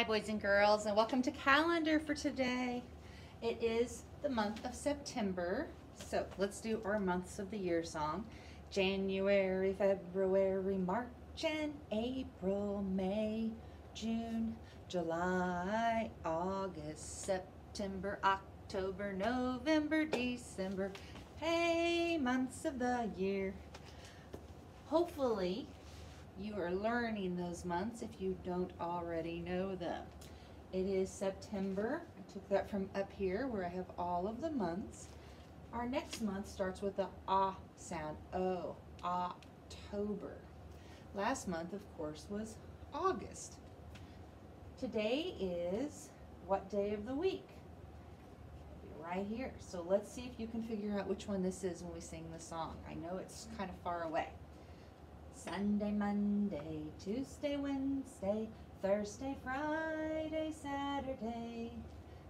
Hi boys and girls and welcome to calendar for today. It is the month of September. So let's do our months of the year song. January, February, March and April, May, June, July, August, September, October, November, December. Hey, months of the year. Hopefully you are learning those months if you don't already know them. It is September. I took that from up here where I have all of the months. Our next month starts with the ah sound. Oh, October. Last month, of course, was August. Today is what day of the week? Right here. So let's see if you can figure out which one this is when we sing the song. I know it's kind of far away. Sunday, Monday, Tuesday, Wednesday, Thursday, Friday, Saturday.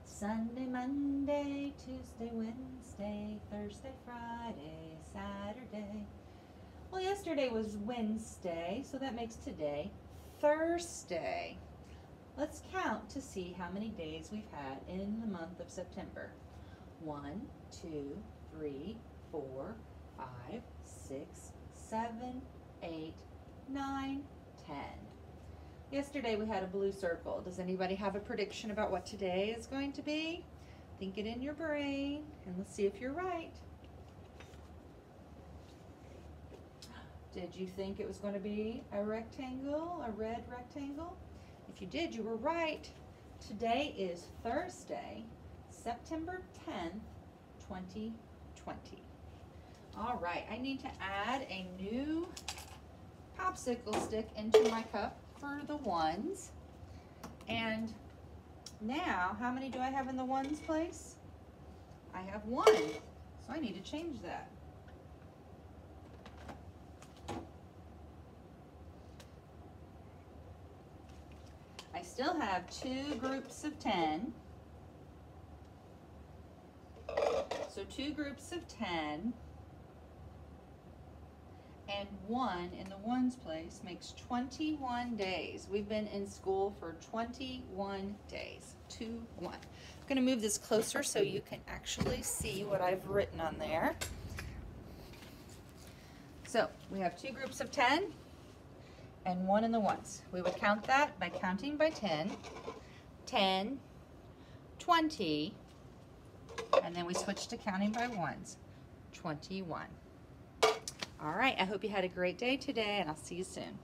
Sunday, Monday, Tuesday, Wednesday, Thursday, Friday, Saturday. Well, yesterday was Wednesday, so that makes today Thursday. Let's count to see how many days we've had in the month of September. One, two, three, four, five, six, seven, eight, nine, ten. Yesterday we had a blue circle. Does anybody have a prediction about what today is going to be? Think it in your brain and let's see if you're right. Did you think it was going to be a rectangle, a red rectangle? If you did, you were right. Today is Thursday, September 10th, 2020. All right, I need to add a new popsicle stick into my cup for the ones. And now, how many do I have in the ones place? I have one, so I need to change that. I still have two groups of 10. So two groups of 10 and one in the ones place makes 21 days. We've been in school for 21 days. Two, one. I'm going to move this closer so you can actually see what I've written on there. So we have two groups of 10 and one in the ones. We would count that by counting by 10, 10, 20, and then we switch to counting by ones, 21. All right, I hope you had a great day today, and I'll see you soon.